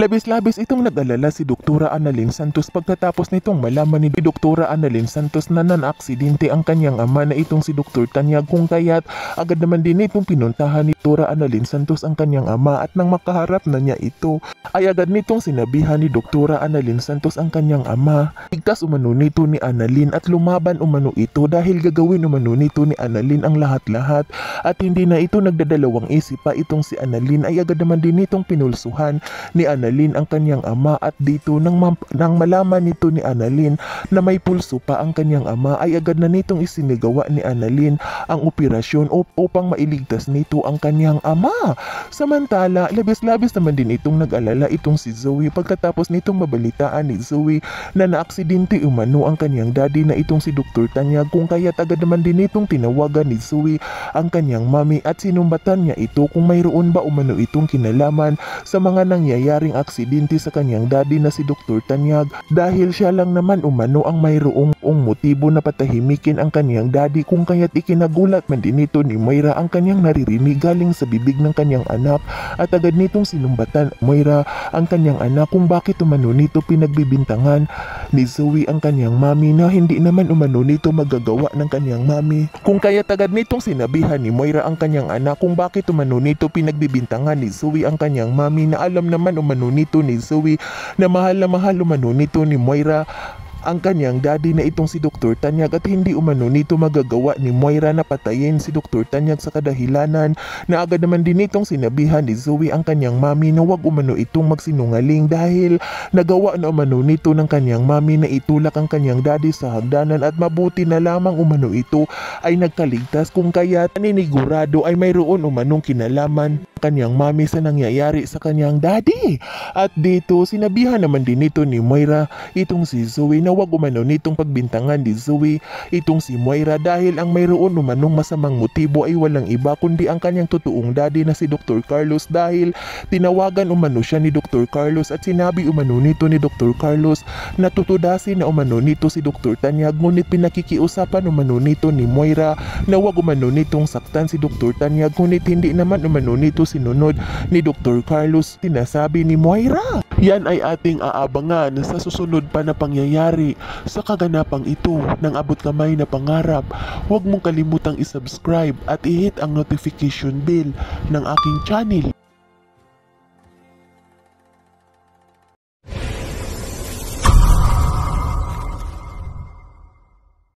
Labis-labis itong nag-alala si Doktora Annalyn Santos pagkatapos nitong malaman ni Doktora Annalyn Santos na nan-aksidente ang kanyang ama na itong si Dr. Tanyag kung kaya't agad naman din itong pinuntahan ni Doktora Annalyn Santos ang kanyang ama at nang makaharap na niya ito ay agad nitong sinabihan ni Doktora Annalyn Santos ang kanyang ama. Ligtas umano nito ni Annalyn at lumaban umano ito dahil gagawin umano nito ni Annalyn ang lahat-lahat at hindi na ito nagdadalawang isip pa itong si Annalyn ay agad naman din itong pinulsuhan ni Annalyn ang kanyang ama at dito nang, nang malaman nito ni Annalyn na may pulso pa ang kanyang ama ay agad na nitong isinigawa ni Annalyn ang operasyon up- upang mailigtas nito ang kanyang ama. Samantala, labis-labis naman din itong nag-alala itong si Zoe pagkatapos nitong mabalitaan ni Zoe na naaksidente umano ang kanyang daddy na itong si Dr. Tanyag kung kaya agad naman din itong tinawagan ni Zoe ang kanyang mami at sinumbatan niya ito kung mayroon ba umano itong kinalaman sa mga nangyayaring aksidente sa kanyang daddy na si Dr. Tanyag dahil siya lang naman umano ang mayroong ong motibo na patahimikin ang kanyang daddy kung kaya't ikinagulat man din ito ni Moira ang kanyang naririnig galing sa bibig ng kanyang anak at agad nitong sinumbatan Moira ang kanyang anak kung bakit umano nito pinagbibintangan ni Zoe ang kanyang mami na hindi naman umano nito magagawa ng kanyang mami. Kung kaya agad nitong sinabihan ni Moira ang kanyang anak kung bakit umano nito pinagbibintangan ni Zoe ang kanyang mami na alam naman umano nito ni Zoe na mahal na mahal umano nito ni Moira ang kanyang daddy na itong si Dr. Tanyag at hindi umano nito magagawa ni Moira na patayin si Dr. Tanyag sa kadahilanan na agad naman din itong sinabihan ni Zoe ang kanyang mami na wag umano itong magsinungaling dahil nagawa na umano nito ng kanyang mami na itulak ang kanyang daddy sa hagdanan at mabuti na lamang umano ito ay nagkaligtas kung kaya naninigurado ay mayroon umanong kinalaman kanyang mami sa nangyayari sa kanyang daddy. At dito, sinabihan naman din nito ni Moira itong si Zoe na wag umano nitong pagbintangan ni Zoe itong si Moira dahil ang mayroon umanong masamang motibo ay walang iba kundi ang kanyang totoong daddy na si Dr. Carlos dahil tinawagan umano siya ni Dr. Carlos at sinabi umano nito ni Dr. Carlos na tutudasin na umano nito si Dr. Tanyag ngunit pinakikiusapan umano nito ni Moira na wag umano nitong saktan si Dr. Tanyag ngunit hindi naman umano nito sinunod ni Dr. Carlos sinasabi ni Moira. Yan ay ating aabangan sa susunod pa na pangyayari sa kaganapang ito ng abot kamay na pangarap. Huwag mong kalimutang isubscribe at i-hit ang notification bell ng aking channel